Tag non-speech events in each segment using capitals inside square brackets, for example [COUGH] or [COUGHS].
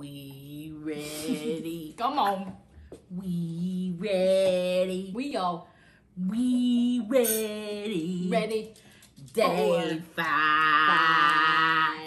We ready. [LAUGHS] Come on. We ready. We go. We ready. Ready. Day Four. five. Bye.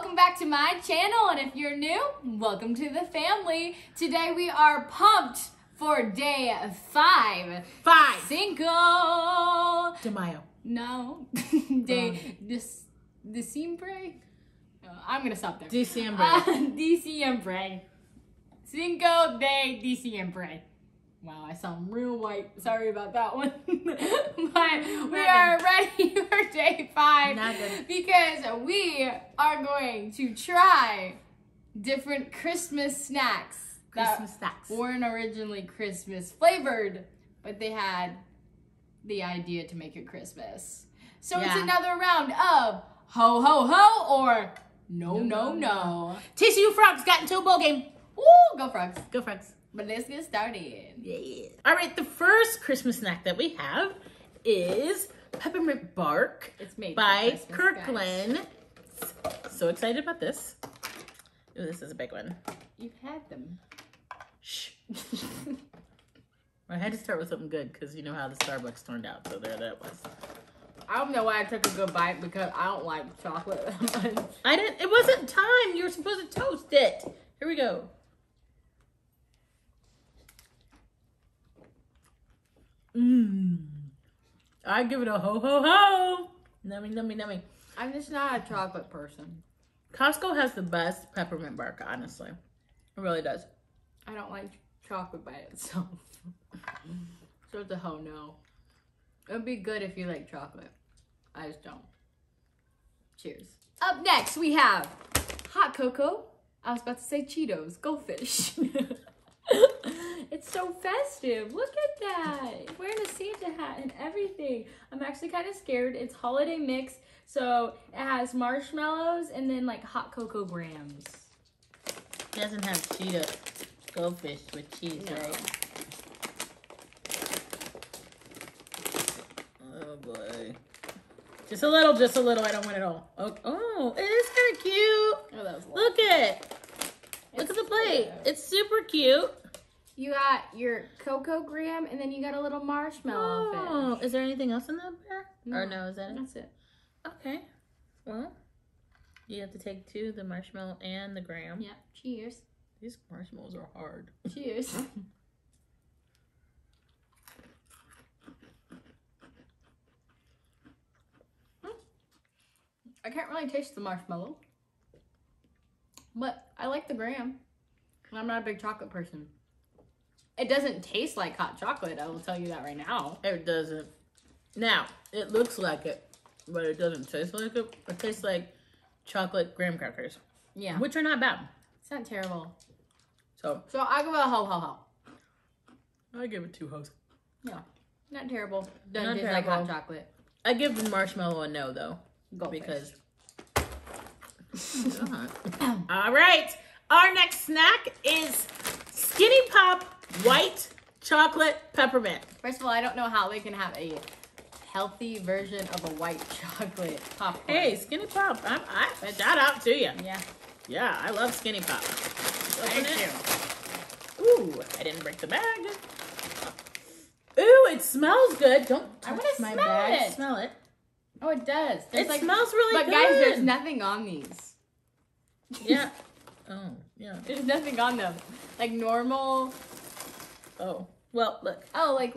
Welcome back to my channel. And if you're new, welcome to the family. Today we are pumped for day five. Five. Cinco. De Mayo. No. [LAUGHS] day this Diciembre. Uh, I'm gonna stop there. Diciembre. Uh, [LAUGHS] Diciembre. Cinco de Diciembre. Wow, I sound real white. Sorry about that one. [LAUGHS] but we are ready [LAUGHS] for day five Not because we are going to try different Christmas snacks Christmas snacks. weren't originally Christmas flavored, but they had the idea to make it Christmas. So it's another round of ho ho ho or no no No, no. TCU Frogs got into a bowl game. Woo, go frogs. Go Frogs. But let's get started. Yeah. All right, the first Christmas snack that we have is peppermint bark It's made by Christmas, Kirkland. So excited about this. Ooh, this is a big one. You've had them. Shh. I had to start with something good because you know how the Starbucks turned out. So there that was. I don't know why I took a good bite because I don't like chocolate that [LAUGHS] much. I didn't. It wasn't time. You were supposed to toast it. Here we go. Mmm. I give it a ho ho ho. Nummy nummy nummy. I'm just not a chocolate person. Costco has the best peppermint bark. Honestly, it really does. I don't like chocolate by itself. so it's a ho no. It would be good if you like chocolate. I just don't. Cheers. Up next, we have hot cocoa. I was about to say Cheetos. Goldfish. [LAUGHS] it's so festive. Look at that. Wearing a Santa hat and everything. I'm actually kind of scared. It's holiday mix. So it has marshmallows and then like hot cocoa grams. It doesn't have Cheetah goldfish with cheese, No. right? Oh boy. Just a little, just a little. I don't want it all. Oh, oh it is kind of cute. Oh, that was a. Look at Look at the plate. cute. It's super cute. You got your cocoa graham, and then you got a little marshmallow Oh, fish. is there anything else in that bear? Or No. no, is that it? That's it. Okay. Well, you have to take two, the marshmallow and the graham. Yeah. Cheers. These marshmallows are hard. Cheers. [LAUGHS] Hmm. I can't really taste the marshmallow, but I like the graham. I'm not a big chocolate person. It doesn't taste like hot chocolate. I will tell you that right now. It doesn't. Now, it looks like it, but it doesn't taste like it. It tastes like chocolate graham crackers, Yeah, which are not bad. it's not terrible. So So I give it a ho ho ho. I give it two hoes. Yeah, not terrible. Doesn't Not taste like hot chocolate. I give the marshmallow a no though, Goldfish. because. [LAUGHS] All right, our next snack is Skinny Pop White Chocolate Peppermint. First of all, I don't know how they can have a healthy version of a white [LAUGHS] chocolate popcorn. Hey, Skinny Pop, I'm, I shout out to you. Yeah. Yeah, I love Skinny Pop. Thank it. Ooh, I didn't break the bag. Ooh, it smells good. Don't I wanna my smell bag. it. Smell it. Oh, it does. There's it like, smells really but good. But guys, there's nothing on these. Yeah. [LAUGHS] Oh, yeah. There's nothing on them. Like normal. Oh, well, look. Oh, like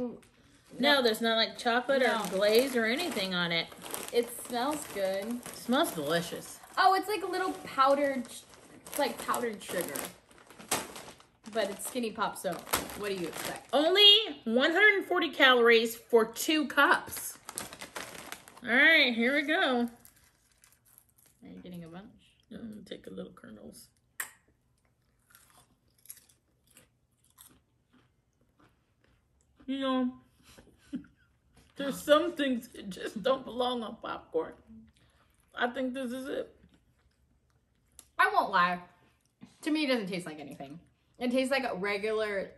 No, there's not like chocolate No. or glaze or anything on it. it smells good. It smells delicious. Oh, it's like a little powdered, it's like powdered sugar. But it's skinny pop, so what do you expect? Only 140 calories for two cups. All right, here we go. Are you getting a bunch? Um, take a little kernels. You know, there's some things that just don't belong on popcorn. I think this is it. I won't lie. To me, it doesn't taste like anything. It tastes like a regular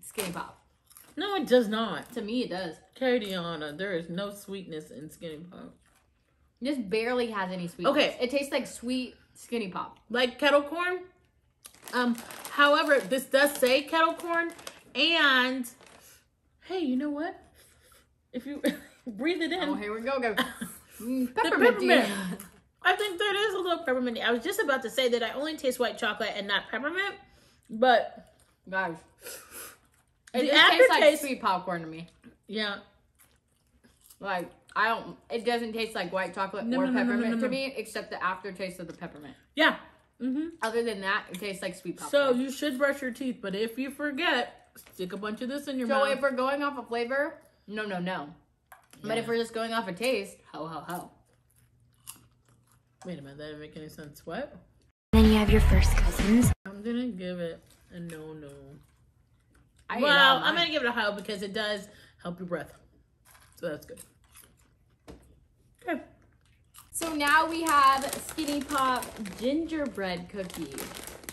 skinny pop. No, it does not. To me, it does. KayDianna, there is no sweetness in Skinny Pop. It just barely has any sweetness. Okay. It tastes like sweet skinny pop. Like kettle corn. Um, however, this does say kettle corn, and hey, you know what? If you [LAUGHS] breathe it in, Oh, here we go, go. [LAUGHS] Mm, the peppermint. peppermint. I think there is a little peppermint. I was just about to say that I only taste white chocolate and not peppermint, but Guys. It The just tastes like aftertaste- sweet popcorn to me. yeah, Like, I don't, it doesn't taste like white chocolate No, or no, peppermint no, to me, except the aftertaste of the peppermint. yeah. Mm-hmm. Other than that, it tastes like sweet popcorn. So you should brush your teeth, but if you forget, stick a bunch of this in your So, mouth. if we're going off a flavor, no, no, no. But if we're just going off a taste, ho, ho, ho. Wait a minute, that didn't make any sense. What? Then you have your first cousins. I'm gonna give it a no, no. I well, all I'm gonna give it a high because it does help your breath. So that's good. Okay. So now we have Skinny Pop gingerbread cookie.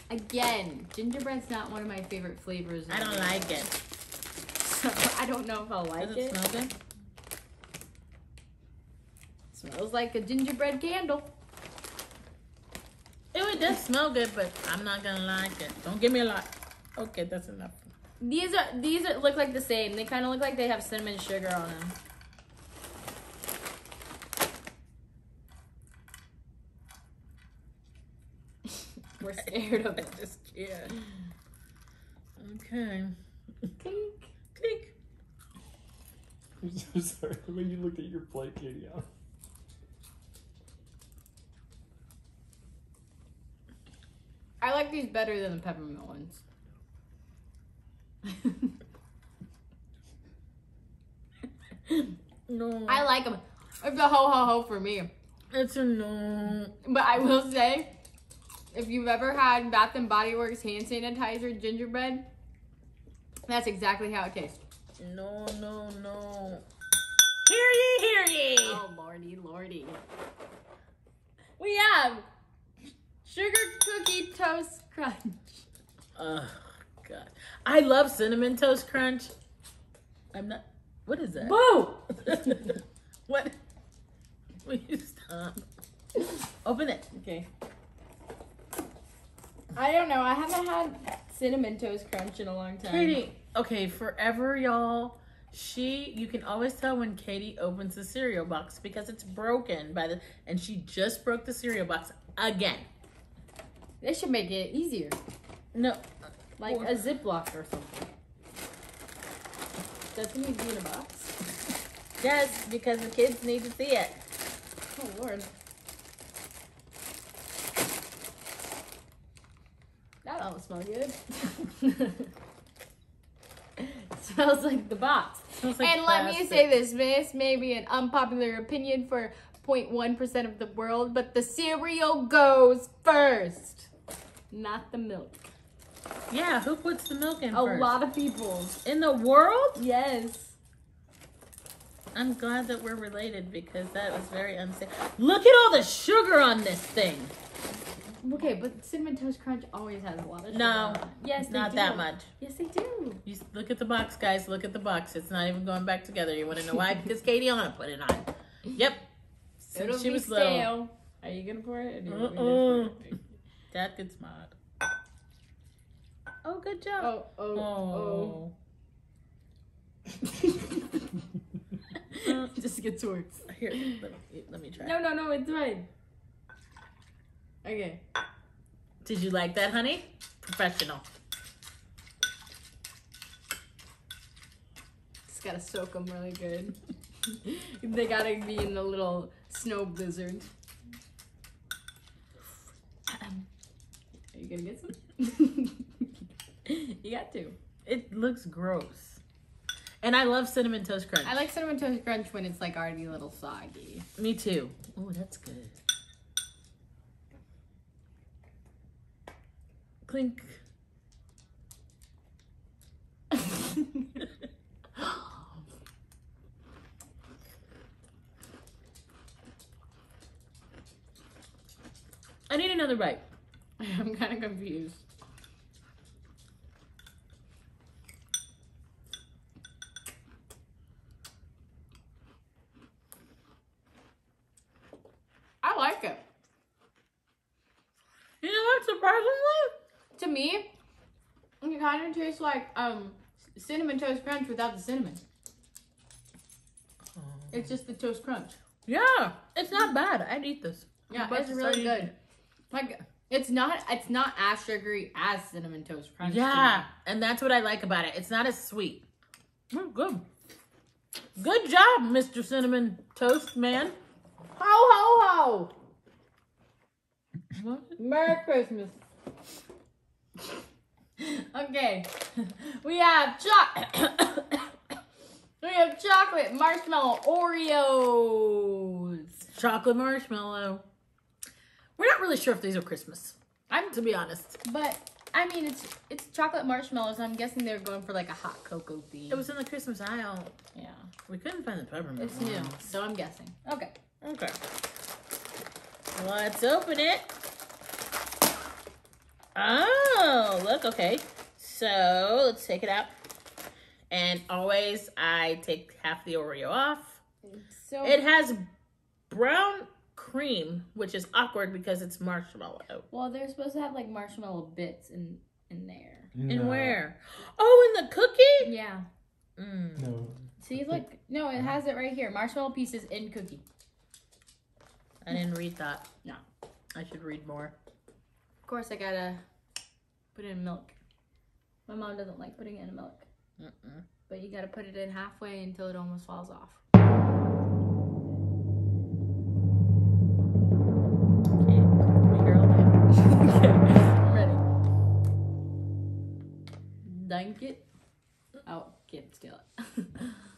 Again, gingerbread's not one of my favorite flavors. I don't like it. So [LAUGHS] I don't know if I'll like Does it. it smell good? Smells like a gingerbread candle. Ew, it does smell good, but I'm not gonna like it. Don't give me a lot. Okay, that's enough. These are these are, look like the same. They kind of look like they have cinnamon sugar on them. We're scared of I it. just can't. Okay. Clink. Clink. I'm so sorry. The way you looked at your plate, Katie. I- I like these better than the peppermint ones. [LAUGHS] No. I like them. It's a ho ho ho for me. It's a no. But I will say, if you've ever had Bath and Body Works hand sanitizer gingerbread, that's exactly how it tastes. No, no, no. Hear ye, hear ye. Oh lordy, lordy. We have sugar cookie toast crunch. Oh, God. I love Cinnamon Toast Crunch. I'm not. What is that? Boo! [LAUGHS] what? Will you stop? Open it. Okay. I don't know. I haven't had cinnamon toast crunch in a long time. Katie, okay, forever, y'all. She, you can always tell when Katie opens the cereal box because it's broken by the, and she just broke the cereal box again. This should make it easier, No, like Or- a Ziploc or something. Doesn't need to be in a box. [LAUGHS] yes, because the kids need to see it. Oh lord. That don't smell good. [LAUGHS] smells like the box. Like and let me say this, this may be an unpopular opinion for 0.1% of the world, but the cereal goes first, not the milk. Yeah, who puts the milk in A first? lot of people. in the world. Yes. I'm glad that we're related because that was very unsafe. Look at all the sugar on this thing. Okay, but cinnamon toast crunch always has a lot of sugar. No, on it. yes, they Not do. that much. Yes, they do. You s- look at the box, guys. Look at the box. It's not even going back together. You want to know why? [LAUGHS] Because KayDianna put it on. Yep. Since It'll she be was little. stale. Are you gonna pour it? Or do you want me to Uh-uh. pour it? That gets mad. Oh, good job. Oh, oh, Oh. oh. [LAUGHS] [LAUGHS] Just gets worse. Here, let me, let me try. No, no, no, it's fine. Okay. Did you like that, honey? Professional. Just gotta soak them really good. [LAUGHS] they gotta be in the little snow blizzard. Are you gonna get some? [LAUGHS] you got to. It looks gross. And I love cinnamon toast crunch. I like cinnamon toast crunch when it's like already a little soggy. Me too. Oh, that's good. Clink. I need another bite. [LAUGHS] I'm kind of confused. Tastes like um cinnamon toast crunch without the cinnamon. It's just the toast crunch. yeah, it's not bad. I'd eat this. Yeah, it's really good. Like it's not it's not as sugary as cinnamon toast crunch. Yeah, and that's what I like about it. It's not as sweet. Mm, good. Good job, Mr. Cinnamon Toast Man. Ho ho ho! Merry Christmas. Okay, [LAUGHS] we have cho- [COUGHS] we have chocolate marshmallow Oreos. Chocolate marshmallow. We're not really sure if these are Christmas. I'm to be honest. But I mean, it's it's chocolate marshmallows. I'm guessing they're going for like a hot cocoa theme. It was in the Christmas aisle. yeah, We couldn't find the peppermint. it's new, so I'm guessing. Okay. Okay. Let's open it. Oh, look, okay. So let's take it out. And always I take half the Oreo off. So It has brown cream, which is awkward because it's marshmallow. well, they're supposed to have like marshmallow bits in in there. And where? Oh, in the cookie? Yeah. Mm. No. See, look. No, it has it right here. Marshmallow pieces in cookie. I didn't read that. No. I should read more. Of course, I gotta put it in milk. My mom doesn't like putting it in milk, Mm-mm. but you gotta put it in halfway until it almost falls off. Okay. [LAUGHS] Now. Ready. Dunk it. Oh, can't steal it. [LAUGHS]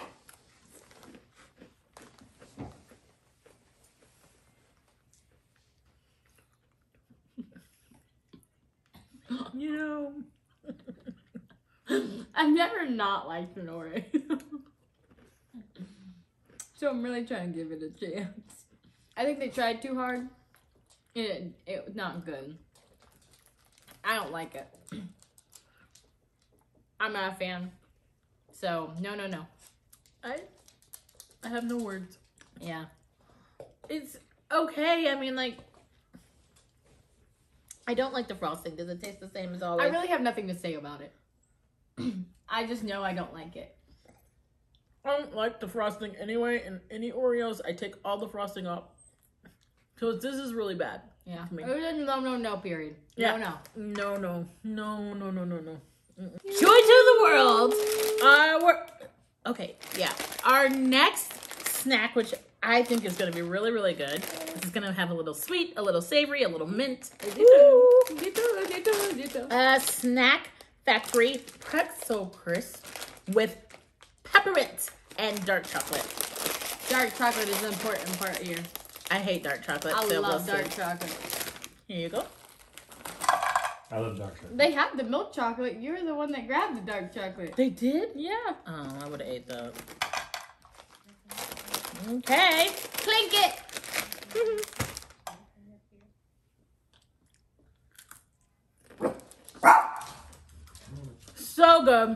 You know. I've never not liked Oreo. so I'm really trying to give it a chance. I think they tried too hard. It it was not good. I don't like it. I'm not a fan. So no no no. I I have no words. Yeah. It's okay. I mean, like, I don't like the frosting. Does it taste the same as always? I really have nothing to say about it. I just know I don't like it. I don't like the frosting anyway. And any Oreos, I take all the frosting off. Because this is really bad. Yeah. It was a no no no period. Yeah. No no. No, no, no, no, no, no, no. Mm-mm. Joy to the world. Uh, we're okay. Yeah. Our next snack, which I think is going to be really, really good. This is going to have a little sweet, a little savory, a little mint. Woo. Ditto, ditto, ditto. A snack factory pretzel crisp with peppermint and dark chocolate. Dark chocolate is an important part here. I hate dark chocolate. I so love we'll see. dark chocolate. Here you go. I love dark chocolate. They had the milk chocolate. You were the one that grabbed the dark chocolate. They did? Yeah. Oh, I would have ate that. Okay. Clink it. [LAUGHS] So good.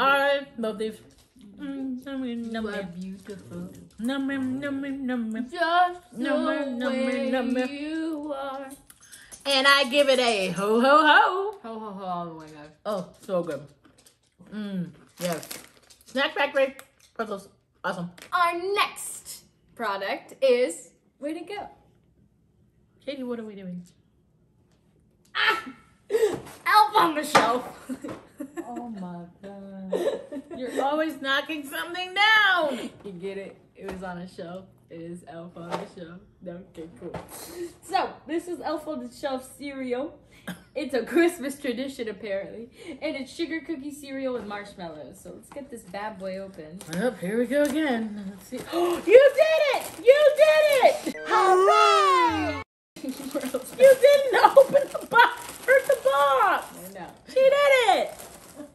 I love these. Mm, nummy, You are nummy, beautiful. nummy, nummy, nummy. Just the way you are. And I give it a ho ho ho. Ho ho ho! Oh my god. Oh, so good. Mmm, yes. Snack Factory pretzels. Awesome. Our next product is way to go. Katie, what are we doing? Ah, [LAUGHS] on the shelf. Oh my god. [LAUGHS] You're always knocking something down. You get it? It was on a shelf. It is Elf on the shelf. Okay, cool. So, this is Elf on the shelf cereal. It's a Christmas tradition, apparently. And it's sugar cookie cereal with marshmallows. So, let's get this bad boy open. Up, here we go again. Let's see. [GASPS] you did it! You did it! Hooray! [LAUGHS] You didn't open the box. Hurt the box. I know. She did it.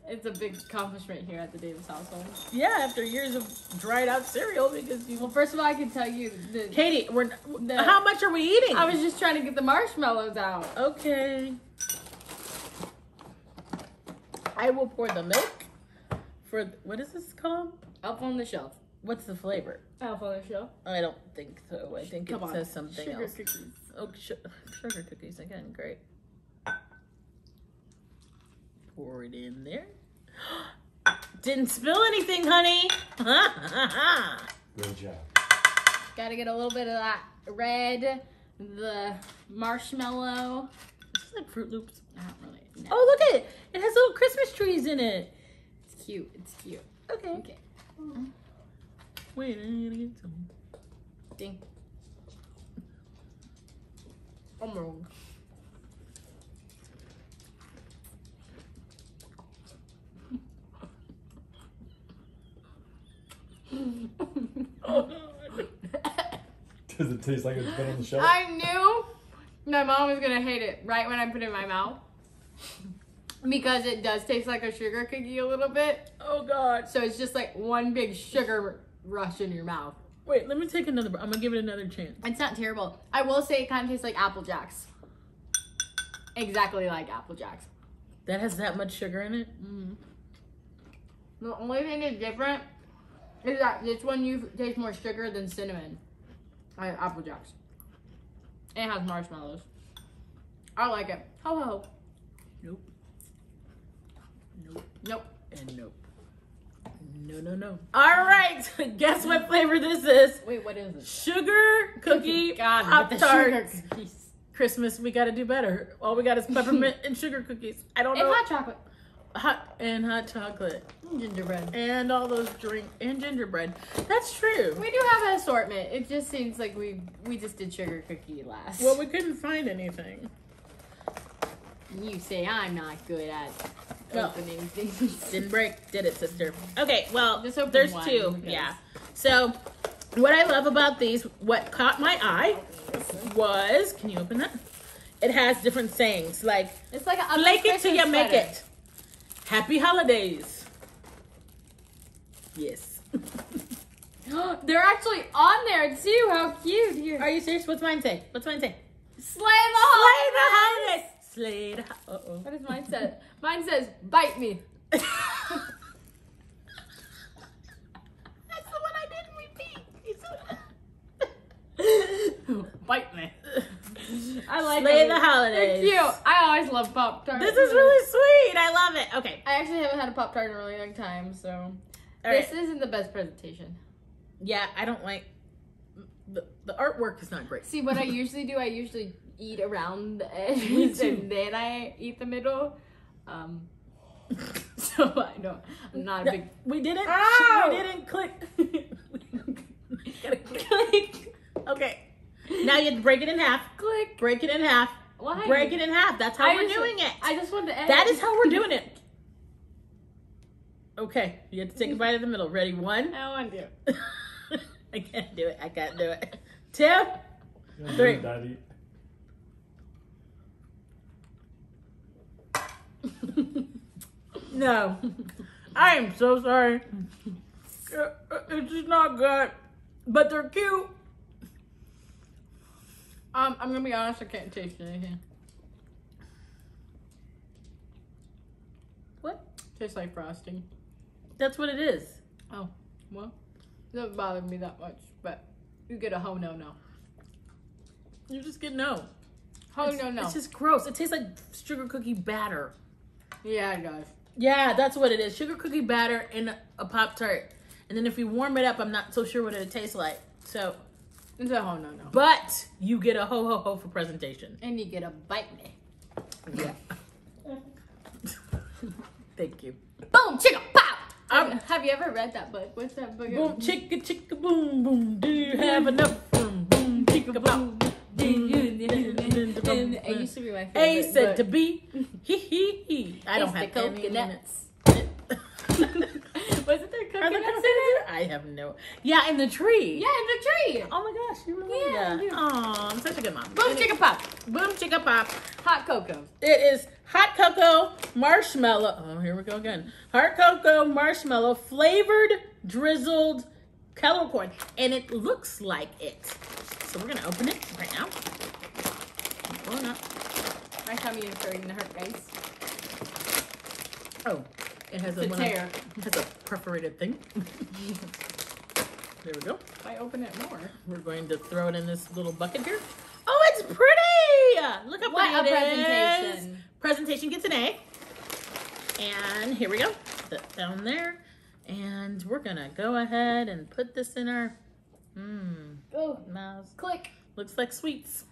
It's a big accomplishment here at the Davis household. Yeah, after years of dried out cereal because you. Well, first of all, I can tell you that Katie, we're The- how much are we eating? I was just trying to get the marshmallows out. okay. I will pour the milk for what is this called? Up on the shelf. What's the flavor? Up on the shelf. I don't think so. I think Come it on. says something Sugar else. cookies. Oh, sh- sugar cookies again. Great. Pour it in there. [GASPS] Didn't spill anything, honey. Good job. Gotta get a little bit of that red, the marshmallow. This is like Froot Loops. I don't really know. Oh, look at it. It has little Christmas trees in it. It's cute. It's cute. Okay. Okay. Wait, I gotta get some. Ding. Oh my Does it taste like it's been on the shelf? I knew my mom was gonna hate it right when I put it in my mouth. Because it does taste like a sugar cookie a little bit. Oh God. So it's just like one big sugar rush in your mouth. Wait, let me take another. I'm gonna give it another chance. It's not terrible. I will say it kind of tastes like Apple Jacks. Exactly like Apple Jacks. That has that much sugar in it. Mm-hmm. The only thing that's different is that this one you taste more sugar than cinnamon. I have Apple Jacks. It has marshmallows. I like it. Ho ho. Nope. Nope. Nope. And nope. No, no, no. All right. [LAUGHS] Guess what flavor this is? Wait, what is it? Sugar cookie God, pop with the sugar tarts. Christmas, we got to do better. All we got is peppermint [LAUGHS] and sugar cookies. I don't And know. hot chocolate. Hot and hot chocolate Gingerbread. and all those drink and gingerbread. That's true. We do have an assortment. It just seems like we we just did sugar cookie last. Well, we couldn't find anything. you say I'm not good at Well, opening things. [LAUGHS] Didn't break, did it, sister? Okay, well, there's one, two. Yeah. So, what I love about these, what caught my eye was, can you open that? It has different sayings like It's like a "Flake it till you make it." Happy holidays. Yes. [GASPS] They're actually on there too. How cute! Here, Are you serious? What's mine say? What's mine say? slay the holidays. Slay the holidays. Slay the. Uh oh. What does mine say? Mine says, "Bite me." [LAUGHS] That's the one I didn't repeat. Bite me. I like Slay them. the holidays. They're cute. I always love Pop Tarts. This is really sweet. I love it. Okay. I actually haven't had a Pop Tart in a really long time, so All this right. isn't the best presentation. Yeah, I don't like the the artwork is not great. See, what I usually do, I usually eat around the [LAUGHS] edges and then I eat the middle. Um, [LAUGHS] so I don't. I'm not a big. We didn't. Ow! We didn't click. [LAUGHS] Gotta click. Okay. Now you break it in half. Click. Break it in half. Why? Break it in half. That's how I we're just- doing it. I just wanted to edit. That is how we're doing it. Okay, you have to take a bite of the middle. Ready? One. I want to. [LAUGHS] I can't do it. I can't do it. Two. Yeah, Three. Daddy. [LAUGHS] No. I am so sorry. [LAUGHS] Uh, uh, It's just not good. But they're cute. Um, I'm gonna be honest. I can't taste anything. What? Tastes like frosting. That's what it is. Oh, well, it doesn't bother me that much, but you get a ho no no. You just get no. Ho It's- no no. It's just gross. It tastes like sugar cookie batter. yeah, it does. Yeah, that's what it is. Sugar cookie batter in a, a Pop Tart. And then if we warm it up, I'm not so sure what it tastes like. So, It's a ho no no. but you get a ho ho ho for presentation. And you get a bite me. Yeah. [LAUGHS] Thank you. Boom chicka pow. Um, have, you ever read that book? What's that book? Boom, chicka, chicka, boom, boom. Do you have enough room? Boom, chicka, pop. it used to be my favorite. A said to book. B. Hee hee hee. I don't It's have the any coconuts. Wasn't there coconuts in it? I have no. Yeah, in the tree. Yeah, in the tree. Oh my gosh, you remember Yeah, that? Oh, I'm such a good mom. Boom, chicka pop. Boom, chicka pop. Hot cocoa. It is hot cocoa marshmallow. Oh, here we go again. Hot cocoa marshmallow flavored drizzled kettle corn, and it looks like it. So we're gonna open it right now. Open up. My tummy is starting to hurt, guys. Oh, it has a, It's a one of- tear. it has a perforated thing. [LAUGHS] there we go. If I open it more. We're going to throw it in this little bucket here. Oh, it's pretty! Look how What pretty a it is. presentation. Presentation gets an A. And here we go. Put that down there. And we're gonna go ahead and put this in our mmm Oh, mouth. click. Looks like sweets.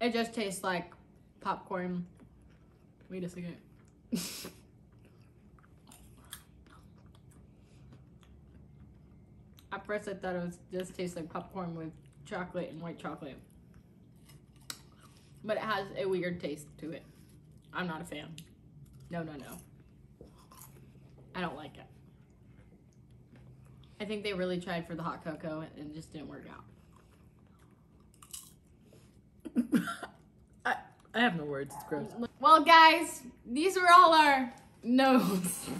It just tastes like popcorn. Wait a second. [LAUGHS] At first, I thought it was just tastes like popcorn with chocolate and white chocolate, but it has a weird taste to it. I'm not a fan. No, no, no. I don't like it. I think they really tried for the hot cocoa and it just didn't work out. [LAUGHS] I, I have no words. It's gross. Well, guys, these were all our notes.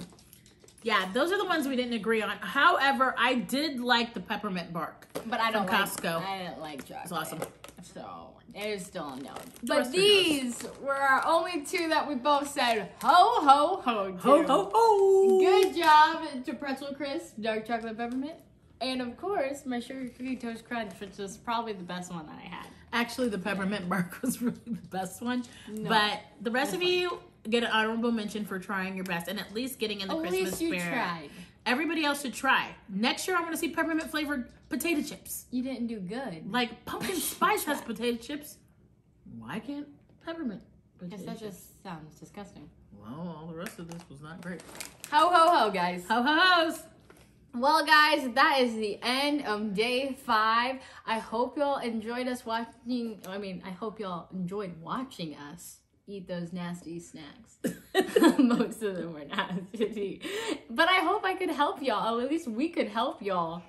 Yeah, those are the ones we didn't agree on. However, I did like the peppermint bark. But I don't From like Costco. I didn't like chocolate. It's awesome. So it is still a no. But these were our only two that we both said ho ho ho to. Ho ho ho! Good job to pretzel crisp, dark chocolate peppermint, and of course my sugar cookie toast crunch, which was probably the best one that I had. Actually, the peppermint bark [LAUGHS] was really the best one. No. But the rest of you get an honorable mention for trying your best and at least getting in the At Christmas least you spirit. tried. Everybody else should try. Next year, I want to see peppermint flavored potato chips. You didn't do good. Like pumpkin [LAUGHS] spice has potato chips. Why can't peppermint? Because that chips? just sounds disgusting. Well, all the rest of this was not great. Ho ho ho, guys. Ho ho ho's! Well, guys, that is the end of day five. I hope y'all enjoyed us watching. I mean, I hope y'all enjoyed watching us eat those nasty snacks. [LAUGHS] Most of them were nasty. But I hope I could help y'all. At least we could help y'all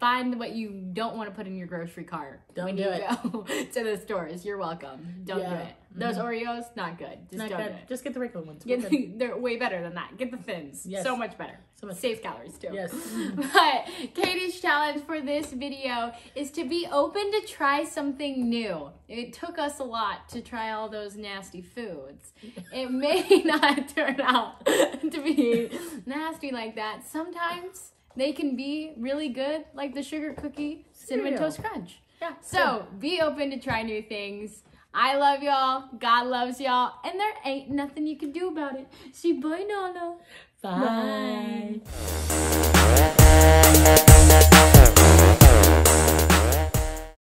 find what you don't want to put in your grocery cart Don't when do you it. go [LAUGHS] to the stores. You're welcome. Don't do it. Those mm-hmm. Oreos, not good. Just Not don't good. do it. Just get the regular ones. Get the, [LAUGHS] they're way better than that. Get the thins. Yes. So much better. So much- Safe calories too. Yes. [LAUGHS] But Katie's challenge for this video is to be open to try something new. It took us a lot to try all those nasty foods. It may not turn out to be nasty like that. Sometimes they can be really good, like the sugar cookie cinnamon Cereal. toast crunch. Yeah. So be open to try new things. I love y'all. God loves y'all. And there ain't nothing you can do about it. See, bye, Nana. Bye.